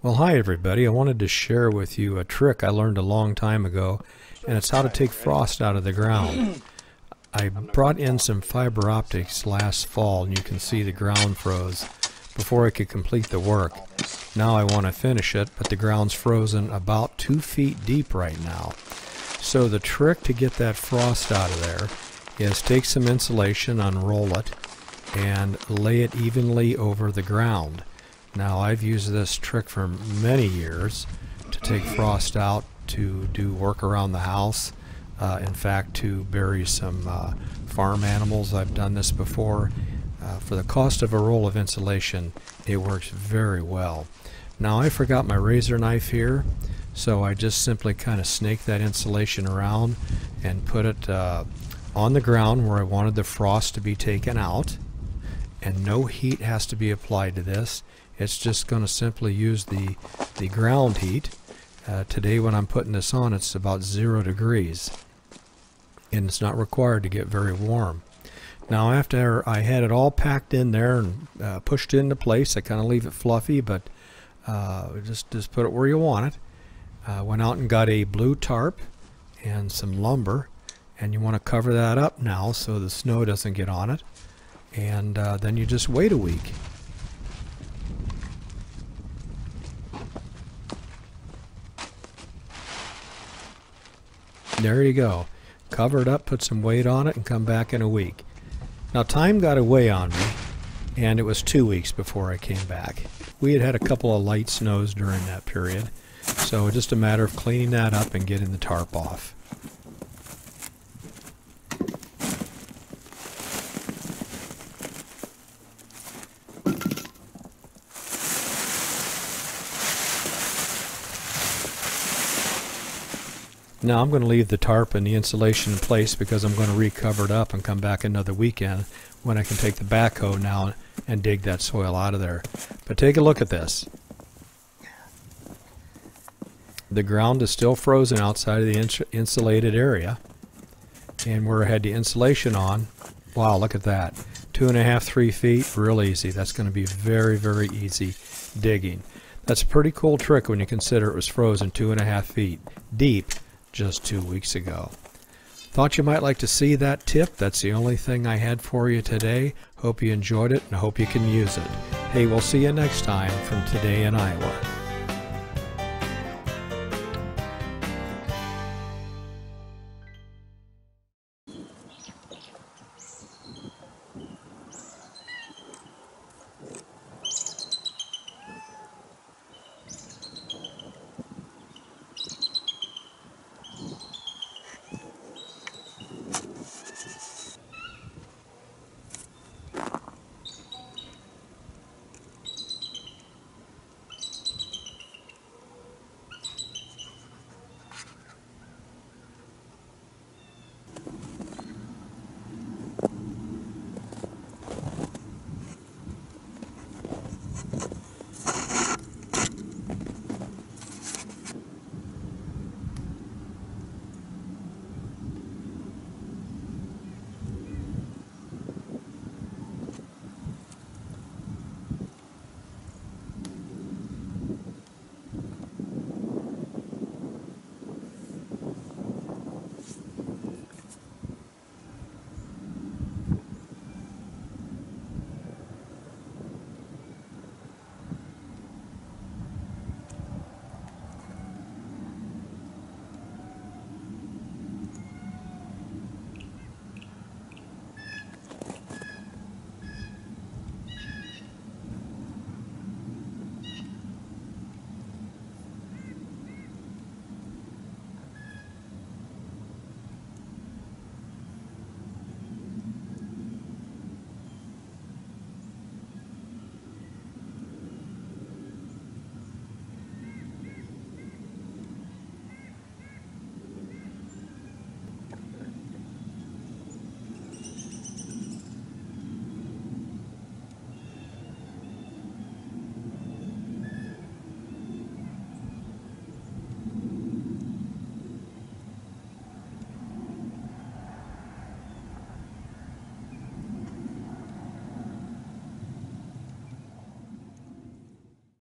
Well, hi everybody. I wanted to share with you a trick I learned a long time ago, and it's how to take frost out of the ground. I brought in some fiber optics last fall, and you can see the ground froze before I could complete the work. Now I want to finish it, but the ground's frozen about two feet deep right now. So the trick to get that frost out of there is take some insulation, unroll it, and lay it evenly over the ground. Now I've used this trick for many years to take frost out to do work around the house. Uh, in fact, to bury some uh, farm animals. I've done this before. Uh, for the cost of a roll of insulation, it works very well. Now I forgot my razor knife here, so I just simply kind of snake that insulation around and put it uh, on the ground where I wanted the frost to be taken out. And no heat has to be applied to this. It's just going to simply use the, the ground heat. Uh, today when I'm putting this on it's about zero degrees and it's not required to get very warm. Now after I had it all packed in there and uh, pushed into place, I kind of leave it fluffy but uh, just, just put it where you want it. Uh, went out and got a blue tarp and some lumber and you want to cover that up now so the snow doesn't get on it and uh, then you just wait a week There you go. Cover it up, put some weight on it, and come back in a week. Now time got away on me, and it was two weeks before I came back. We had had a couple of light snows during that period, so just a matter of cleaning that up and getting the tarp off. Now I'm going to leave the tarp and the insulation in place because I'm going to recover it up and come back another weekend when I can take the backhoe now and dig that soil out of there. But take a look at this. The ground is still frozen outside of the ins insulated area. And where I had the insulation on, wow, look at that. Two and a half, three feet, real easy. That's going to be very, very easy digging. That's a pretty cool trick when you consider it was frozen two and a half feet deep just two weeks ago. Thought you might like to see that tip. That's the only thing I had for you today. Hope you enjoyed it and hope you can use it. Hey, we'll see you next time from Today in Iowa.